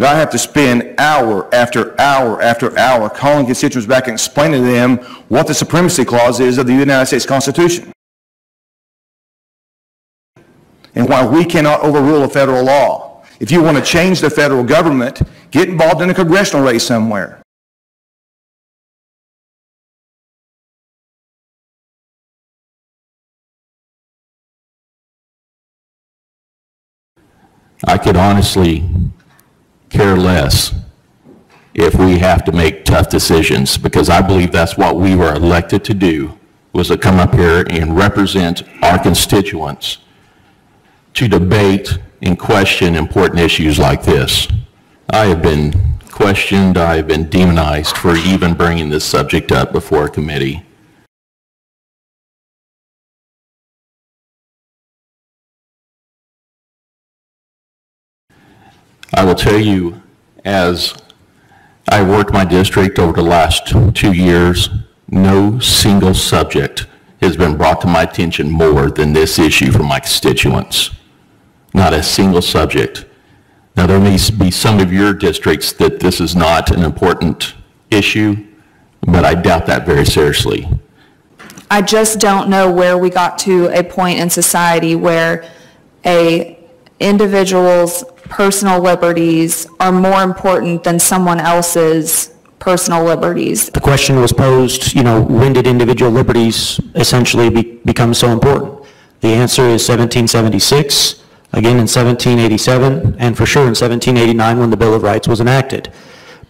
that I have to spend hour after hour after hour calling constituents back and explaining to them what the supremacy clause is of the United States Constitution. And why we cannot overrule a federal law. If you want to change the federal government, get involved in a congressional race somewhere. I could honestly care less if we have to make tough decisions because I believe that's what we were elected to do was to come up here and represent our constituents to debate and question important issues like this. I have been questioned, I have been demonized for even bringing this subject up before a committee. I will tell you, as I worked my district over the last two years, no single subject has been brought to my attention more than this issue from my constituents. Not a single subject. Now, there may be some of your districts that this is not an important issue, but I doubt that very seriously. I just don't know where we got to a point in society where a individual's personal liberties are more important than someone else's personal liberties. The question was posed, you know, when did individual liberties essentially be- become so important? The answer is 1776, again in 1787, and for sure in 1789 when the Bill of Rights was enacted.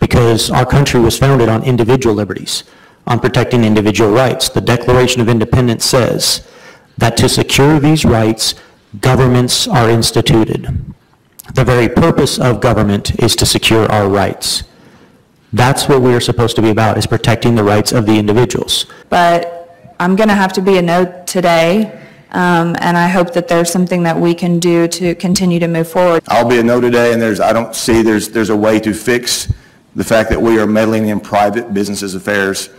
Because our country was founded on individual liberties, on protecting individual rights. The Declaration of Independence says that to secure these rights, governments are instituted. The very purpose of government is to secure our rights. That's what we are supposed to be about, is protecting the rights of the individuals. But I'm going to have to be a no today, um, and I hope that there's something that we can do to continue to move forward. I'll be a no today, and there's, I don't see there's, there's a way to fix the fact that we are meddling in private businesses' affairs.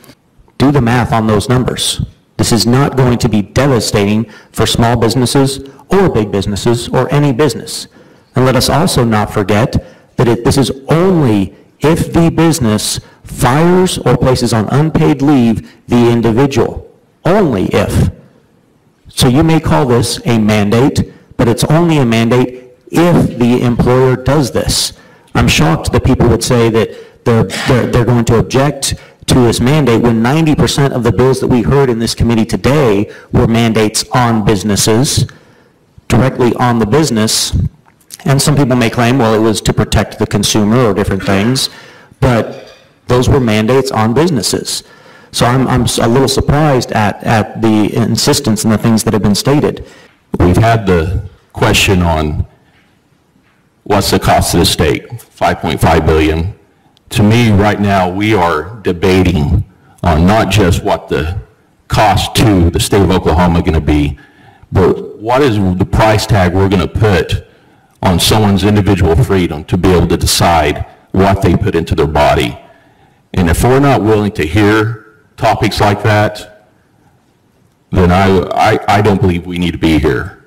Do the math on those numbers. This is not going to be devastating for small businesses or big businesses or any business. And let us also not forget that it, this is only if the business fires or places on unpaid leave the individual. Only if. So you may call this a mandate, but it's only a mandate if the employer does this. I'm shocked that people would say that they're, they're, they're going to object to this mandate when 90% of the bills that we heard in this committee today were mandates on businesses, directly on the business. And some people may claim, well, it was to protect the consumer or different things, but those were mandates on businesses. So I'm, I'm a little surprised at, at the insistence and the things that have been stated. We've had the question on what's the cost of the state, 5.5 billion. To me, right now, we are debating on not just what the cost to the state of Oklahoma going to be, but what is the price tag we're going to put on someone's individual freedom to be able to decide what they put into their body. And if we're not willing to hear topics like that, then I, I, I don't believe we need to be here.